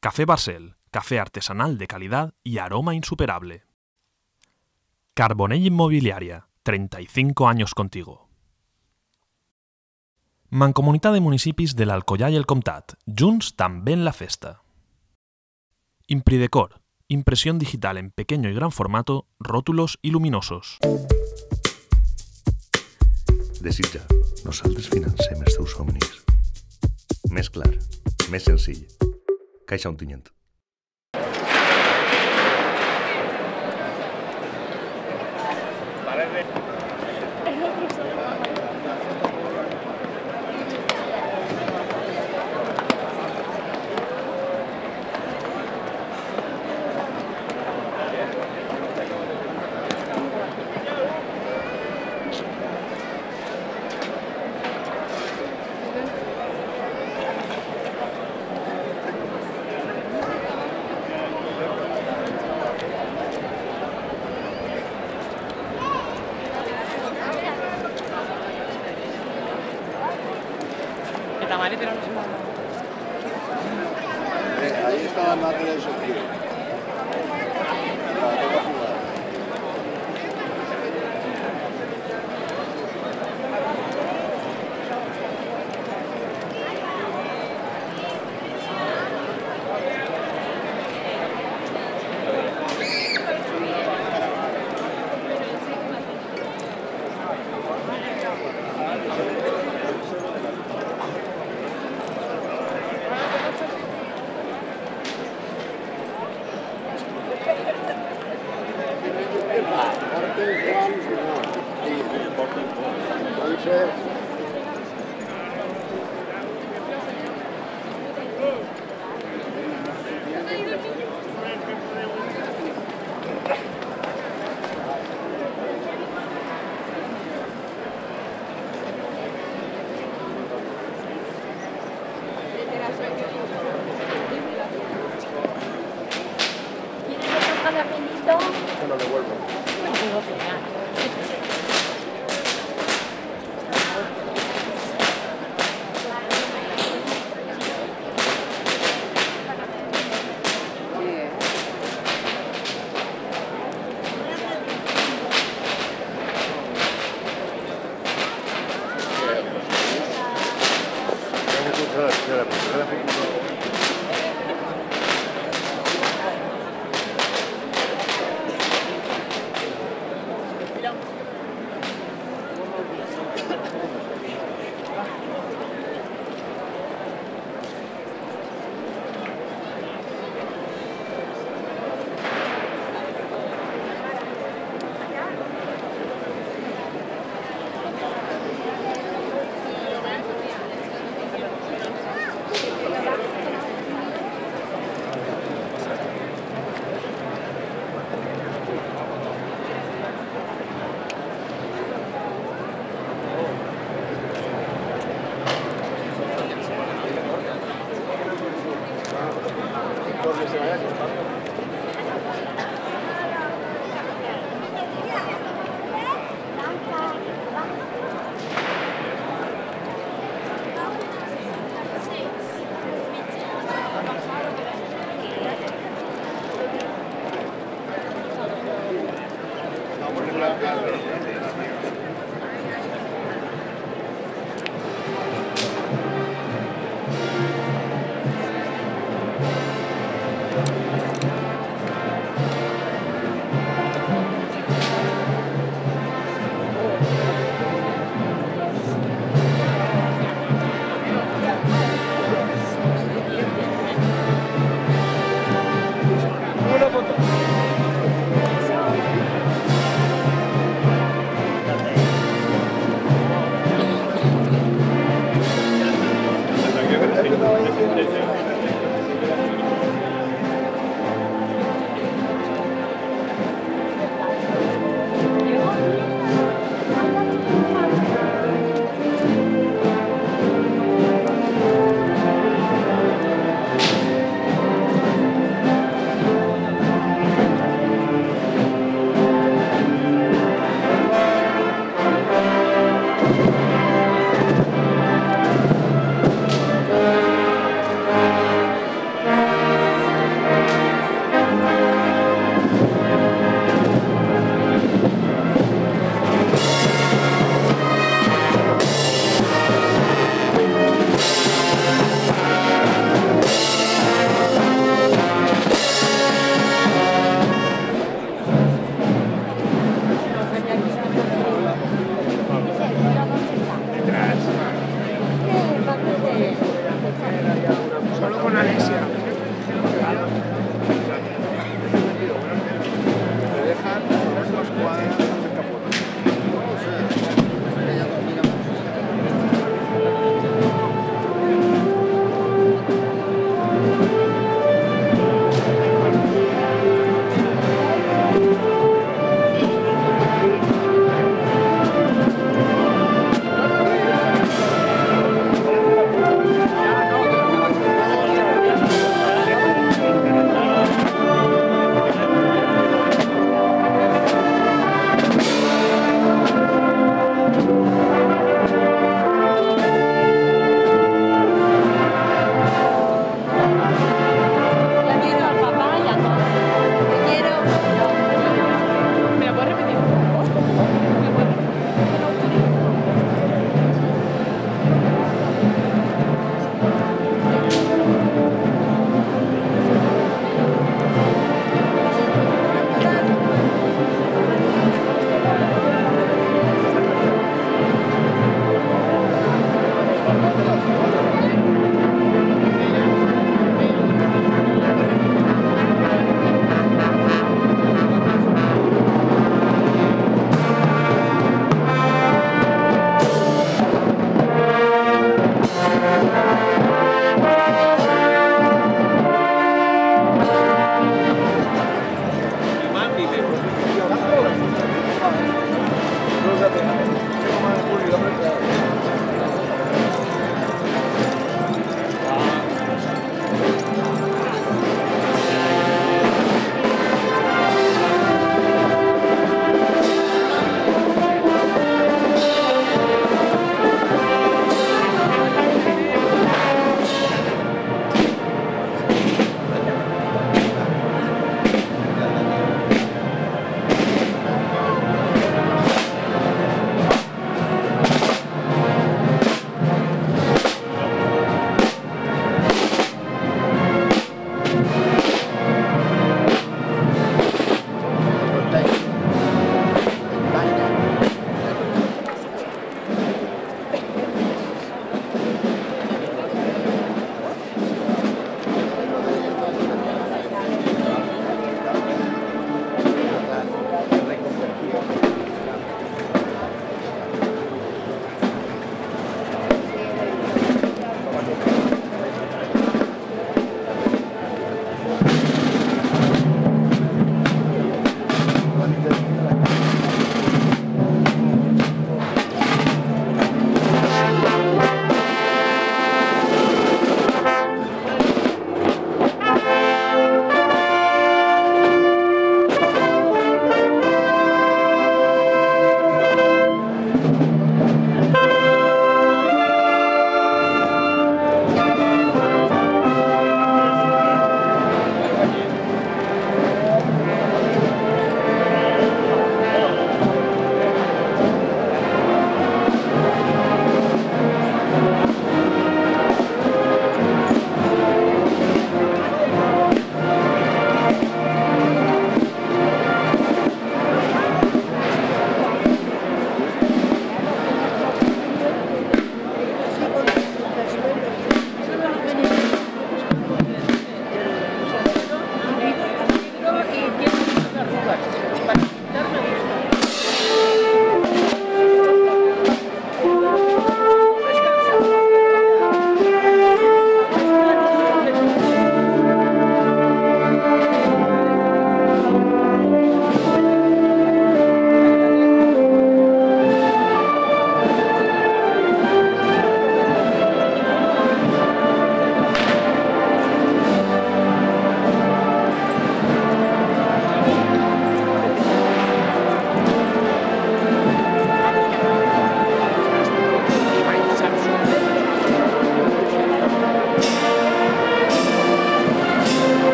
Café Barcel, café artesanal de calidad y aroma insuperable. Carbonell Inmobiliaria, 35 años contigo. Mancomunitat de municipis de l'Alcoià i el Comtat, junts també la festa. Impridecor, impresión digital en pequeño y gran formato, rótulos y luminosos. Desitja, nosaltres financem els teus somnis. Més. 开箱对年度。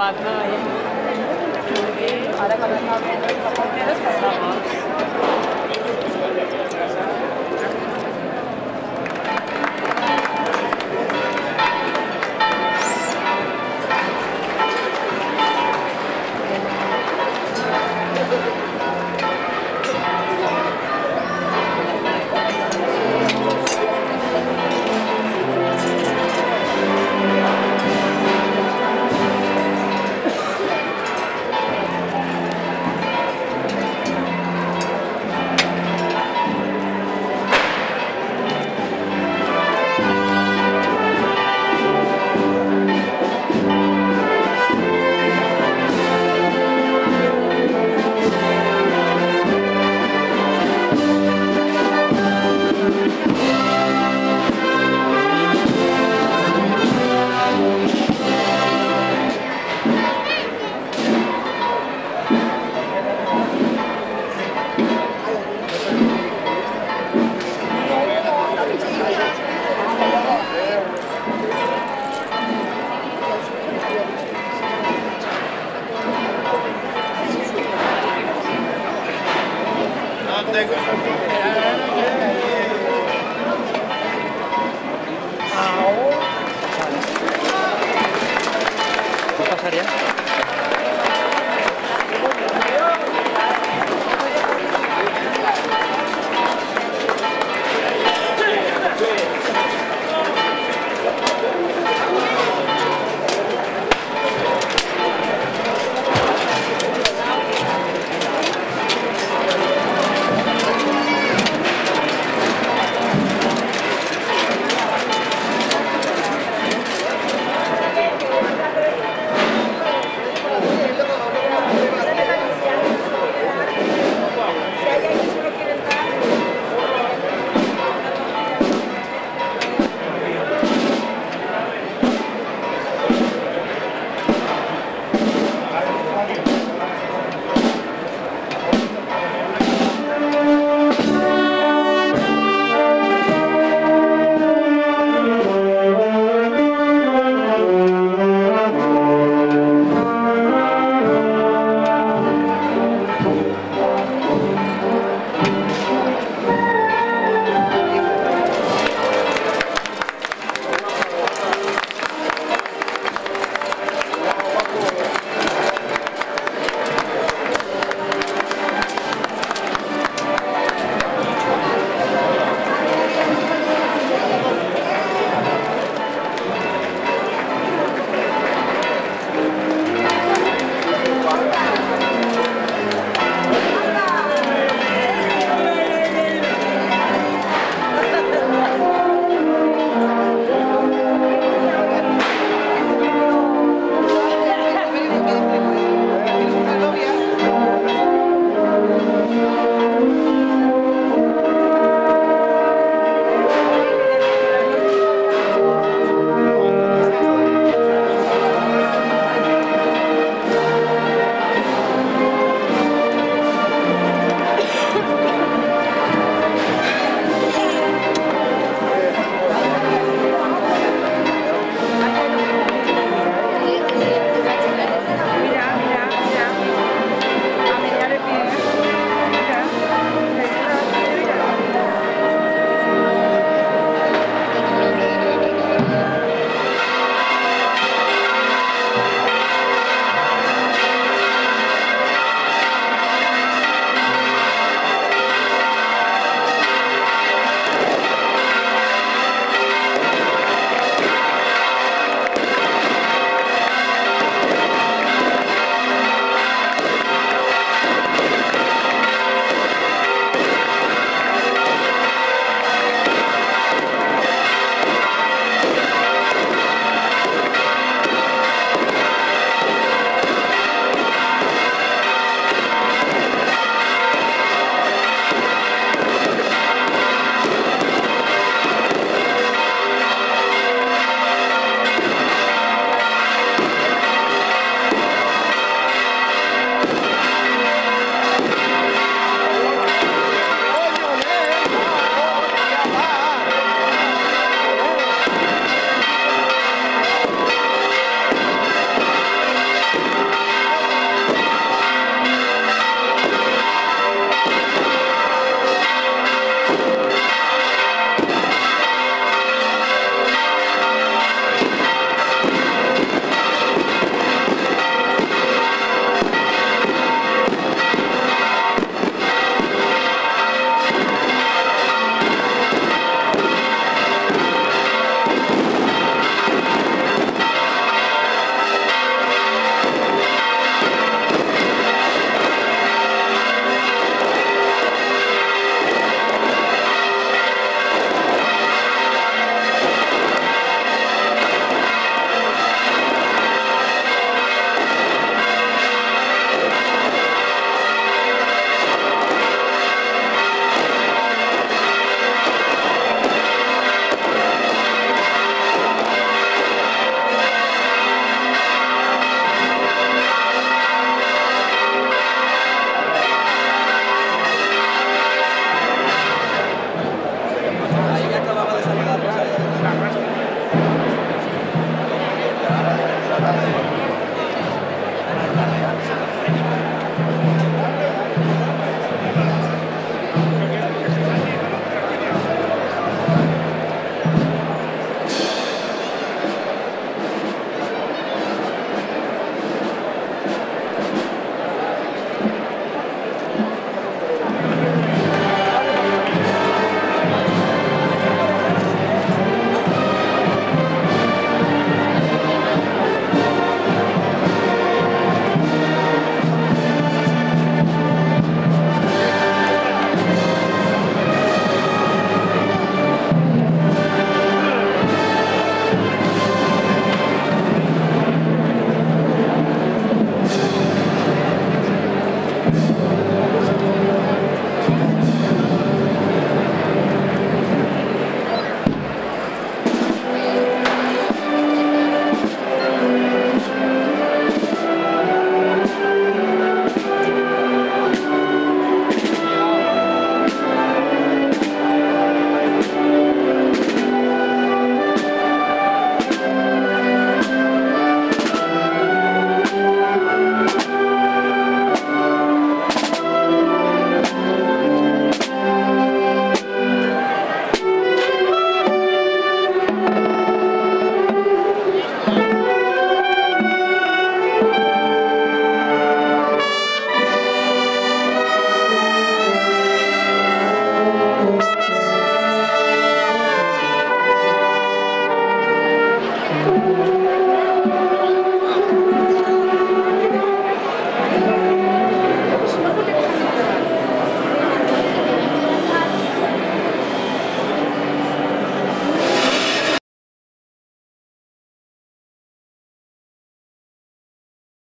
बात ना